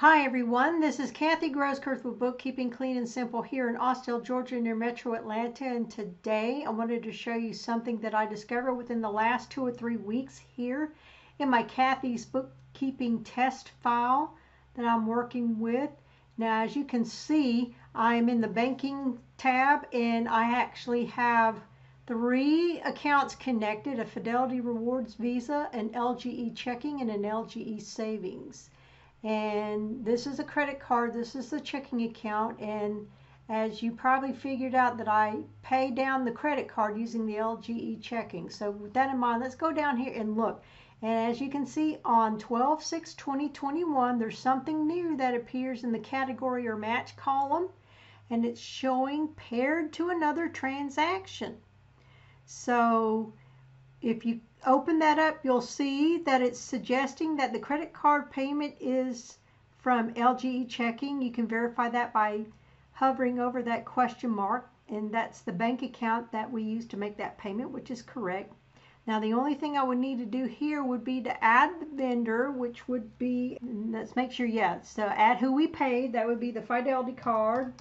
Hi everyone, this is Kathy Grosskurth with Bookkeeping Clean and Simple here in Austell, Georgia near Metro Atlanta. And today I wanted to show you something that I discovered within the last two or three weeks here in my Kathy's bookkeeping test file that I'm working with. Now as you can see I'm in the banking tab and I actually have three accounts connected, a Fidelity Rewards Visa, an LGE checking and an LGE savings and this is a credit card this is the checking account and as you probably figured out that I pay down the credit card using the LGE checking. So with that in mind let's go down here and look. And as you can see on 12 6 2021 there's something new that appears in the category or match column and it's showing paired to another transaction. So if you open that up, you'll see that it's suggesting that the credit card payment is from LGE checking. You can verify that by hovering over that question mark, and that's the bank account that we use to make that payment, which is correct. Now, the only thing I would need to do here would be to add the vendor, which would be, let's make sure, yeah, so add who we paid. That would be the Fidelity card.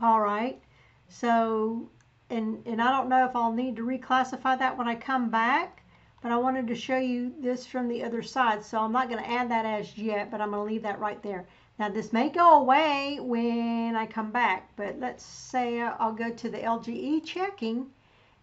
All right. So and, and I don't know if I'll need to reclassify that when I come back, but I wanted to show you this from the other side. So I'm not going to add that as yet, but I'm going to leave that right there. Now this may go away when I come back, but let's say I'll go to the LGE checking,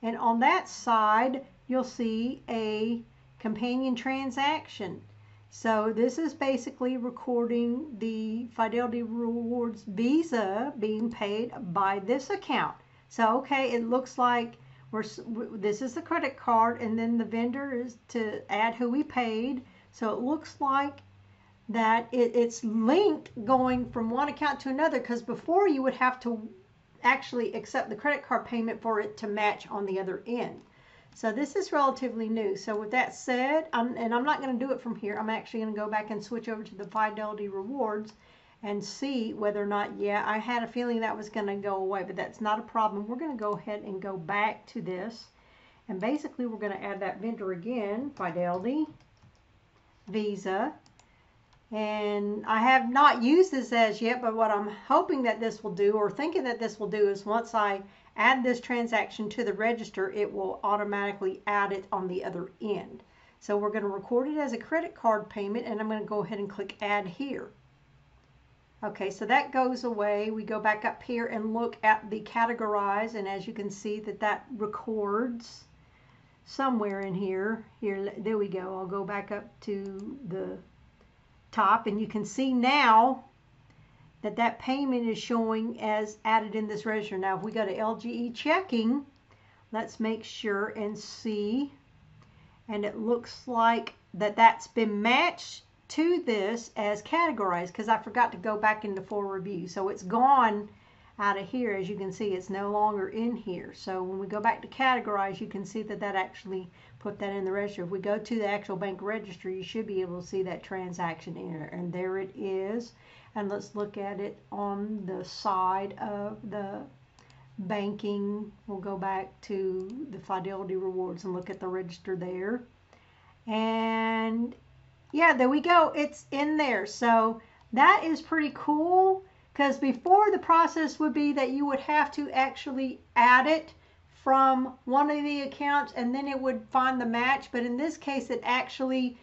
and on that side, you'll see a companion transaction. So this is basically recording the Fidelity Rewards Visa being paid by this account. So, okay, it looks like we're, this is the credit card and then the vendor is to add who we paid. So it looks like that it, it's linked going from one account to another because before you would have to actually accept the credit card payment for it to match on the other end. So this is relatively new. So with that said, I'm, and I'm not going to do it from here. I'm actually going to go back and switch over to the Fidelity Rewards and see whether or not, yeah, I had a feeling that was going to go away, but that's not a problem. We're going to go ahead and go back to this. And basically, we're going to add that vendor again, Fidelity, Visa. And I have not used this as yet, but what I'm hoping that this will do, or thinking that this will do, is once I add this transaction to the register, it will automatically add it on the other end. So we're going to record it as a credit card payment, and I'm going to go ahead and click Add Here. Okay, so that goes away. We go back up here and look at the categorize, and as you can see that that records somewhere in here. Here, there we go. I'll go back up to the top, and you can see now that that payment is showing as added in this register. Now, if we go to LGE checking, let's make sure and see, and it looks like that that's been matched to this as categorized because I forgot to go back into full review. So it's gone out of here. As you can see, it's no longer in here. So when we go back to categorize, you can see that that actually put that in the register. If we go to the actual bank register, you should be able to see that transaction in there. And there it is. And let's look at it on the side of the banking. We'll go back to the Fidelity Rewards and look at the register there. And yeah, there we go. It's in there. So that is pretty cool because before the process would be that you would have to actually add it from one of the accounts and then it would find the match. But in this case, it actually,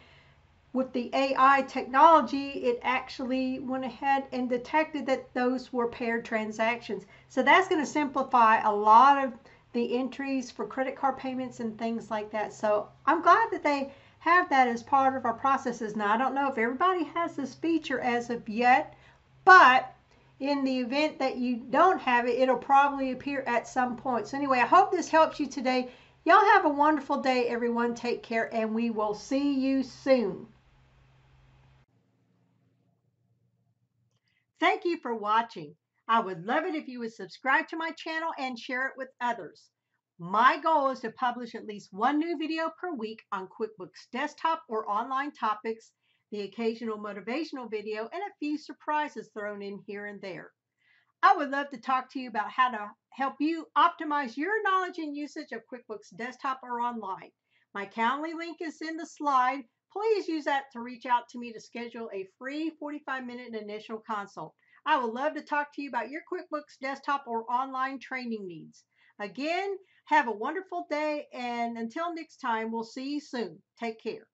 with the AI technology, it actually went ahead and detected that those were paired transactions. So that's going to simplify a lot of the entries for credit card payments and things like that. So I'm glad that they have that as part of our processes. Now, I don't know if everybody has this feature as of yet, but in the event that you don't have it, it'll probably appear at some point. So anyway, I hope this helps you today. Y'all have a wonderful day, everyone. Take care, and we will see you soon. Thank you for watching. I would love it if you would subscribe to my channel and share it with others. My goal is to publish at least one new video per week on QuickBooks desktop or online topics, the occasional motivational video, and a few surprises thrown in here and there. I would love to talk to you about how to help you optimize your knowledge and usage of QuickBooks desktop or online. My Calendly link is in the slide. Please use that to reach out to me to schedule a free 45 minute initial consult. I would love to talk to you about your QuickBooks desktop or online training needs. Again, have a wonderful day. And until next time, we'll see you soon. Take care.